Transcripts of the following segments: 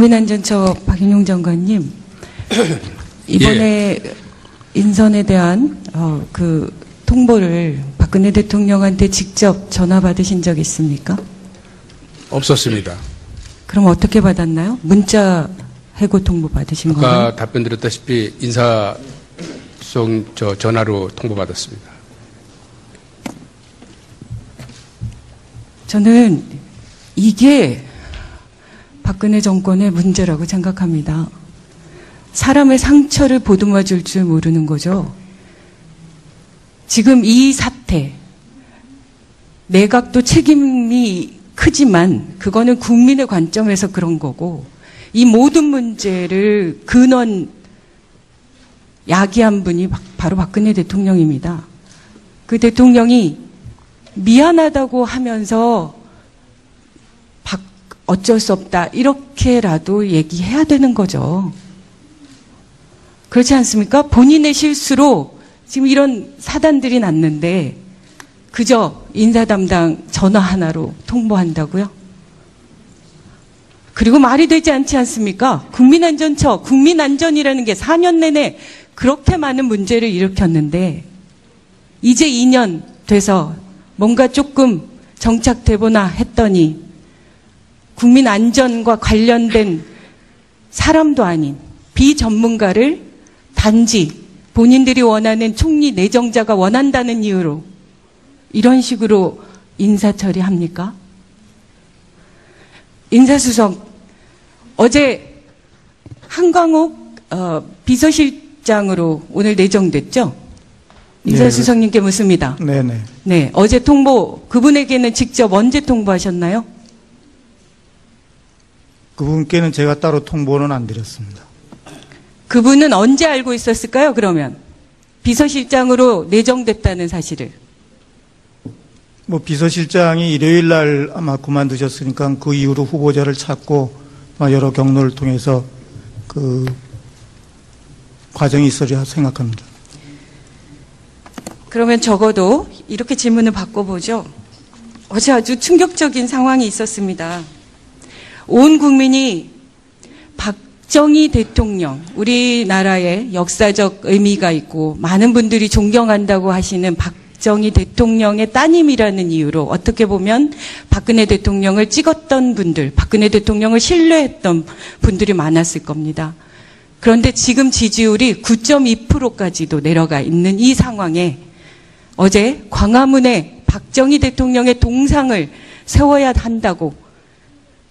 국민안전처 박인용 장관님 이번에 인선에 대한 어, 그 통보를 박근혜 대통령한테 직접 전화 받으신 적 있습니까? 없었습니다. 그럼 어떻게 받았나요? 문자 해고 통보 받으신 거예요? 아까 답변 드렸다시피 인사 송 저 전화로 통보 받았습니다. 저는 이게 박근혜 정권의 문제라고 생각합니다. 사람의 상처를 보듬어 줄 줄 모르는 거죠. 지금 이 사태, 내각도 책임이 크지만 그거는 국민의 관점에서 그런 거고 이 모든 문제를 근원 야기한 분이 바로 박근혜 대통령입니다. 그 대통령이 미안하다고 하면서 어쩔 수 없다 이렇게라도 얘기해야 되는 거죠. 그렇지 않습니까? 본인의 실수로 지금 이런 사단들이 났는데 그저 인사 담당 전화 하나로 통보한다고요? 그리고 말이 되지 않지 않습니까? 국민안전처, 국민안전이라는 게 4년 내내 그렇게 많은 문제를 일으켰는데 이제 2년 돼서 뭔가 조금 정착되보나 했더니 국민 안전과 관련된 사람도 아닌 비전문가를 단지 본인들이 원하는 총리 내정자가 원한다는 이유로 이런 식으로 인사 처리합니까? 인사수석 어제 한광옥 어, 비서실장으로 오늘 내정됐죠? 인사수석님께 묻습니다. 네네. 네, 어제 통보 그분에게는 직접 언제 통보하셨나요? 그분께는 제가 따로 통보는 안 드렸습니다. 그분은 언제 알고 있었을까요? 그러면 비서실장으로 내정됐다는 사실을. 뭐 비서실장이 일요일 날 아마 그만두셨으니까 그 이후로 후보자를 찾고 여러 경로를 통해서 그 과정이 있으리라 생각합니다. 그러면 적어도 이렇게 질문을 바꿔보죠. 어제 아주 충격적인 상황이 있었습니다. 온 국민이 박정희 대통령, 우리나라의 역사적 의미가 있고 많은 분들이 존경한다고 하시는 박정희 대통령의 따님이라는 이유로 어떻게 보면 박근혜 대통령을 찍었던 분들, 박근혜 대통령을 신뢰했던 분들이 많았을 겁니다. 그런데 지금 지지율이 9.2%까지도 내려가 있는 이 상황에 어제 광화문에 박정희 대통령의 동상을 세워야 한다고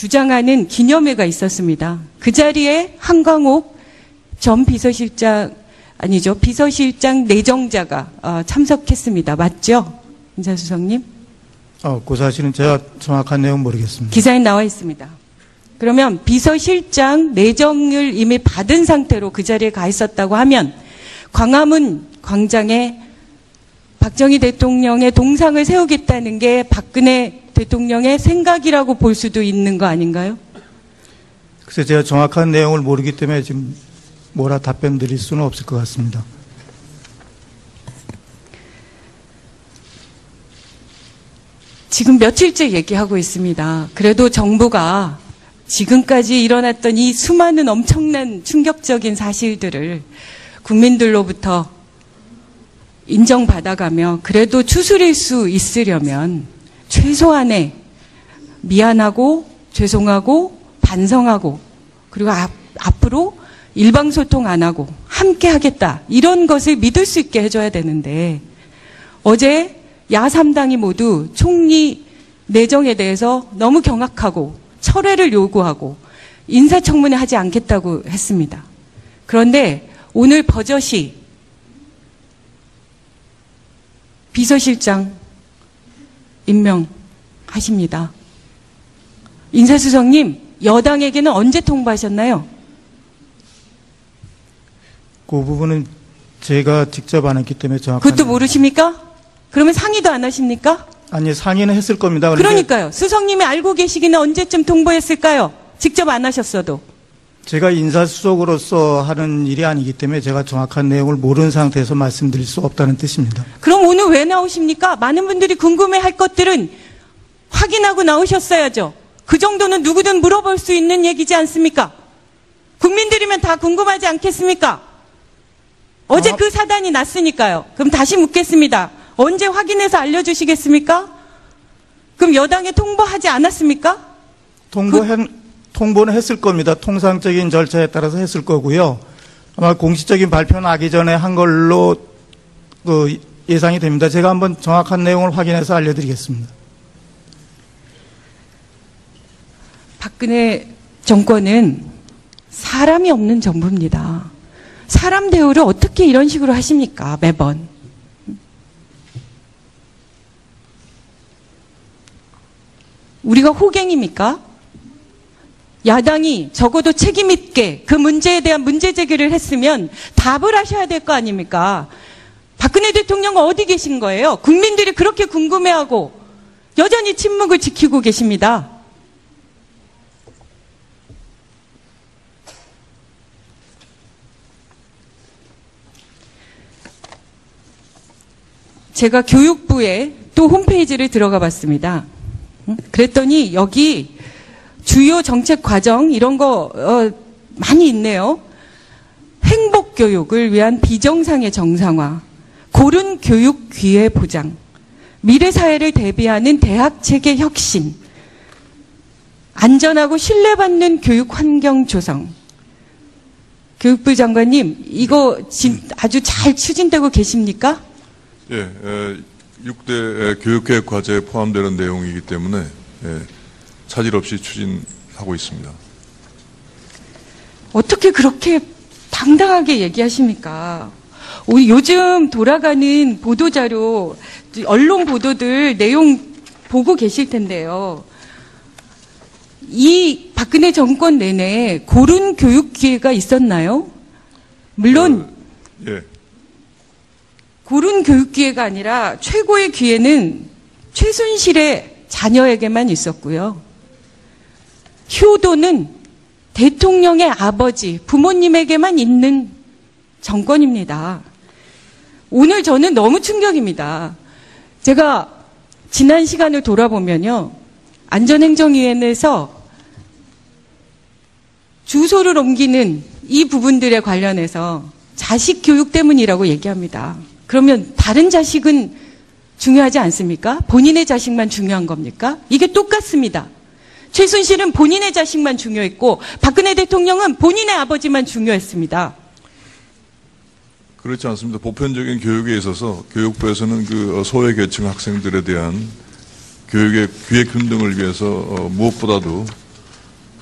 주장하는 기념회가 있었습니다. 그 자리에 한광옥 전 비서실장 아니죠 비서실장 내정자가 어, 참석했습니다. 맞죠, 인사수석님? 어, 그 사실은 제가 정확한 내용 모르겠습니다. 기사에 나와 있습니다. 그러면 비서실장 내정을 이미 받은 상태로 그 자리에 가 있었다고 하면 광화문 광장에 박정희 대통령의 동상을 세우겠다는 게 박근혜 대통령의 생각이라고 볼 수도 있는 거 아닌가요? 글쎄 제가 정확한 내용을 모르기 때문에 지금 뭐라 답변 드릴 수는 없을 것 같습니다. 지금 며칠째 얘기하고 있습니다. 그래도 정부가 지금까지 일어났던 이 수많은 엄청난 충격적인 사실들을 국민들로부터 인정받아가며 그래도 추스릴 수 있으려면 최소한의 미안하고 죄송하고 반성하고 그리고 앞, 앞으로 일방소통 안 하고 함께 하겠다 이런 것을 믿을 수 있게 해줘야 되는데 어제 야3당이 모두 총리 내정에 대해서 너무 경악하고 철회를 요구하고 인사청문회 하지 않겠다고 했습니다. 그런데 오늘 버젓이 비서실장 임명하십니다. 인사수석님, 여당에게는 언제 통보하셨나요? 그 부분은 제가 직접 안 했기 때문에 정확한 그것도 모르십니까? 그러면 상의도 안 하십니까? 아니 상의는 했을 겁니다. 그러니까요. 수석님이 알고 계시기는 언제쯤 통보했을까요? 직접 안 하셨어도. 제가 인사수석으로서 하는 일이 아니기 때문에 제가 정확한 내용을 모르는 상태에서 말씀드릴 수 없다는 뜻입니다. 그럼 오늘 왜 나오십니까? 많은 분들이 궁금해 할 것들은 확인하고 나오셨어야죠. 그 정도는 누구든 물어볼 수 있는 얘기지 않습니까? 국민들이면 다 궁금하지 않겠습니까? 어제 아. 그 사단이 났으니까요. 그럼 다시 묻겠습니다. 언제 확인해서 알려주시겠습니까? 그럼 여당에 통보하지 않았습니까? 통보hen, 통보는 했을 겁니다. 통상적인 절차에 따라서 했을 거고요. 아마 공식적인 발표 나기 전에 한 걸로 그 예상이 됩니다. 제가 한번 정확한 내용을 확인해서 알려드리겠습니다. 박근혜 정권은 사람이 없는 정부입니다. 사람 대우를 어떻게 이런 식으로 하십니까? 매번. 우리가 호갱입니까? 야당이 적어도 책임있게 그 문제에 대한 문제 제기를 했으면 답을 하셔야 될 거 아닙니까? 박근혜 대통령은 어디 계신 거예요? 국민들이 그렇게 궁금해하고 여전히 침묵을 지키고 계십니다. 제가 교육부에 또 홈페이지를 들어가 봤습니다. 응? 그랬더니 여기 주요 정책 과정 이런 거 어, 많이 있네요. 행복 교육을 위한 비정상의 정상화, 고른 교육 기회 보장, 미래 사회를 대비하는 대학 체계 혁신, 안전하고 신뢰받는 교육 환경 조성. 교육부 장관님, 이거 진- 아주 잘 추진되고 계십니까? 예, 에, 6대 교육계획 과제에 포함되는 내용이기 때문에 예, 차질 없이 추진하고 있습니다. 어떻게 그렇게 당당하게 얘기하십니까? 우리 요즘 돌아가는 보도자료, 언론 보도들 내용 보고 계실 텐데요. 이 박근혜 정권 내내 고른 교육 기회가 있었나요? 물론 예, 고른 교육 기회가 아니라 최고의 기회는 최순실의 자녀에게만 있었고요. 효도는 대통령의 아버지, 부모님에게만 있는 정권입니다. 오늘 저는 너무 충격입니다. 제가 지난 시간을 돌아보면요. 안전행정위원회에서 주소를 옮기는 이 부분들에 관련해서 자식 교육 때문이라고 얘기합니다. 그러면 다른 자식은 중요하지 않습니까? 본인의 자식만 중요한 겁니까? 이게 똑같습니다. 최순실은 본인의 자식만 중요했고 박근혜 대통령은 본인의 아버지만 중요했습니다. 그렇지 않습니다. 보편적인 교육에 있어서 교육부에서는 그 어, 소외 계층 학생들에 대한 교육의 기회 균등을 위해서 어, 무엇보다도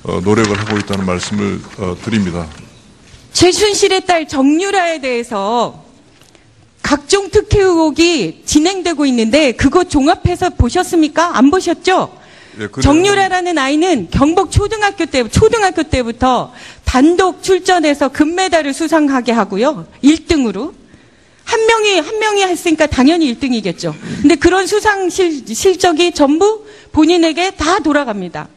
어, 노력을 하고 있다는 말씀을 어, 드립니다. 최순실의 딸 정유라에 대해서 각종 특혜 의혹이 진행되고 있는데 그거 종합해서 보셨습니까? 안 보셨죠? 예, 그 정유라라는 아이는 경북 초등학교 때 초등학교 때부터 단독 출전해서 금메달을 수상하게 하고요. 1등으로 한 명이 한 명이 했으니까 당연히 1등이겠죠. 근데 그런 수상 실, 실적이 전부 본인에게 다 돌아갑니다.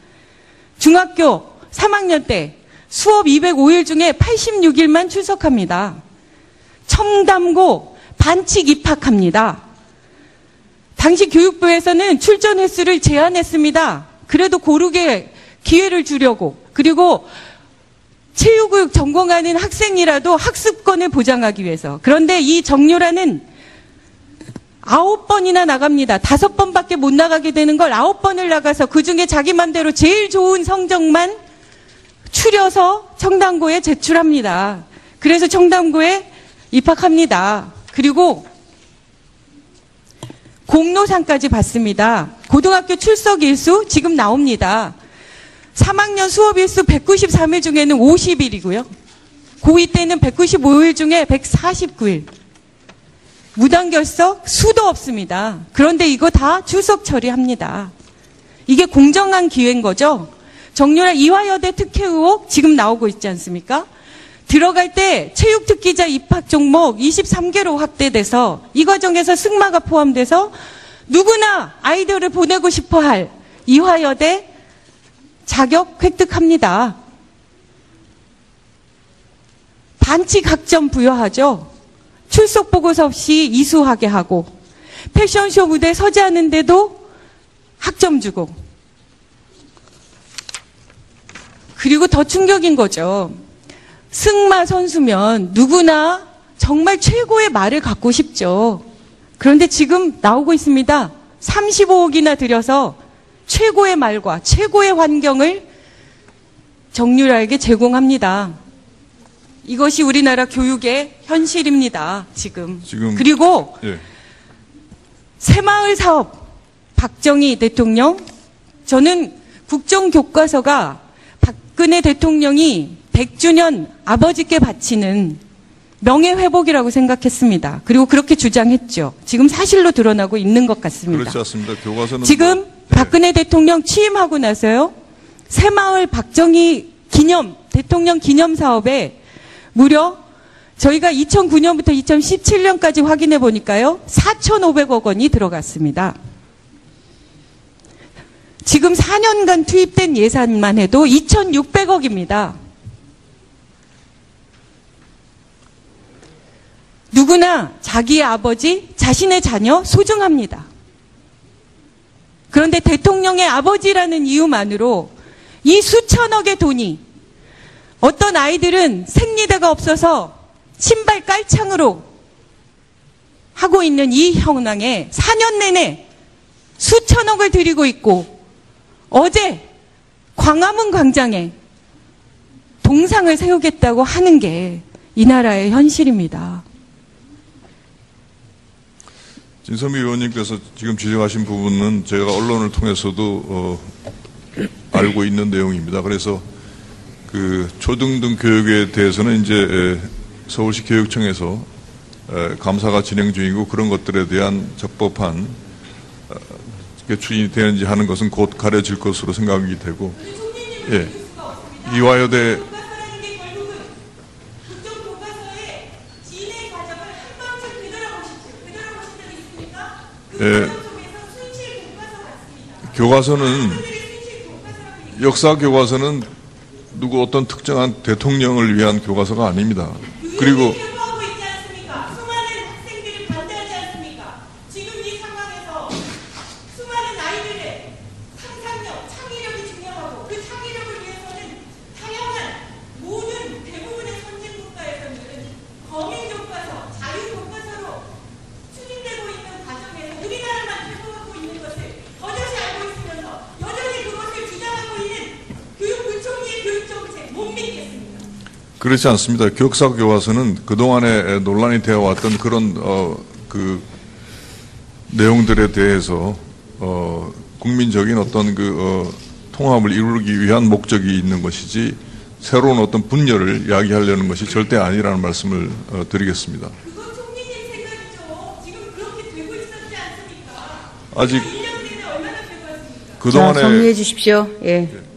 중학교 3학년 때 수업 205일 중에 86일만 출석합니다. 청담고 반칙 입학합니다. 당시 교육부에서는 출전 횟수를 제한했습니다. 그래도 고르게 기회를 주려고. 그리고 체육교육 전공하는 학생이라도 학습권을 보장하기 위해서. 그런데 이 정유라는 아홉 번이나 나갑니다. 다섯 번밖에 못 나가게 되는 걸 아홉 번을 나가서 그 중에 자기 맘대로 제일 좋은 성적만 추려서 청담고에 제출합니다. 그래서 청담고에 입학합니다. 그리고 공로상까지 받습니다. 고등학교 출석 일수 지금 나옵니다. 3학년 수업 일수 193일 중에는 50일이고요. 고2 때는 195일 중에 149일. 무단결석 수도 없습니다. 그런데 이거 다 출석 처리합니다. 이게 공정한 기회인 거죠? 정유라 이화여대 특혜 의혹 지금 나오고 있지 않습니까? 들어갈 때 체육특기자 입학 종목 23개로 확대돼서 이 과정에서 승마가 포함돼서 누구나 아이들을 보내고 싶어 할 이화여대 자격 획득합니다. 반칙 학점 부여하죠. 출석 보고서 없이 이수하게 하고 패션쇼 무대 서지 않는데도 학점 주고 그리고 더 충격인 거죠. 승마 선수면 누구나 정말 최고의 말을 갖고 싶죠. 그런데 지금 나오고 있습니다. 35억이나 들여서 최고의 말과 최고의 환경을 정유라에게 제공합니다. 이것이 우리나라 교육의 현실입니다. 지금. 지금- 그리고 예. 새마을 사업 박정희 대통령 저는 국정교과서가 박근혜 대통령이 100주년 아버지께 바치는 명예회복이라고 생각했습니다. 그리고 그렇게 주장했죠. 지금 사실로 드러나고 있는 것 같습니다. 그렇지 않습니다. 교과서는 지금 뭐- 예. 박근혜 대통령 취임하고 나서요. 새마을 박정희 기념 대통령 기념 사업에 무려 저희가 2009년부터 2017년까지 확인해 보니까요. 4,500억 원이 들어갔습니다. 지금 4년간 투입된 예산만 해도 2,600억입니다. 누구나 자기의 아버지, 자신의 자녀 소중합니다. 그런데 대통령의 아버지라는 이유만으로 이 수천억의 돈이 어떤 아이들은 생리대가 없어서 신발 깔창으로 하고 있는 이 현황에 4년 내내 수천억을 들이고 있고 어제 광화문 광장에 동상을 세우겠다고 하는 게 이 나라의 현실입니다. 진선미 의원님께서 지금 지적하신 부분은 제가 언론을 통해서도 어, 알고 있는 내용입니다. 그래서 그 초등등 교육에 대해서는 이제 에, 서울시 교육청에서 에, 감사가 진행 중이고 그런 것들에 대한 적법한 어, 게 추진이 되는지 하는 것은 곧 가려질 것으로 생각이 되고 예 이화여대 예, 교과서는 역사 교과서는 누구 어떤 특정한 대통령을 위한 교과서가 아닙니다. 그리고 하고 있지 않습니까? 수많은 학생들이 반대하지 않습니까? 지금 이 상황에서 수많은 아이들의 상상력, 창의력이 중요하고 그 창의력을 위해서는 다양한 모든 대부분의 선진 국가에서는 거민 교과서, 자유 교과서로 추진되고 있는 과정에서 우리나라만 퇴보하고 있는 것을 버젓이 알고 있으면서 여전히 그것을 주장하고 있는 교육부총리의 교육정책 못 믿겠습니다. 그렇지 않습니다. 교육사 교과서는 그동안에 논란이 되어 왔던 그런 어, 그 내용들에 대해서 어, 국민적인 어떤 그 어, 통합을 이루기 위한 목적이 있는 것이지 새로운 어떤 분열을 야기하려는 것이 절대 아니라는 말씀을 어, 드리겠습니다. 아직 1년 내내 얼마나 되고 있습니까? 그동안에 자, 정리해 주십시오. 예.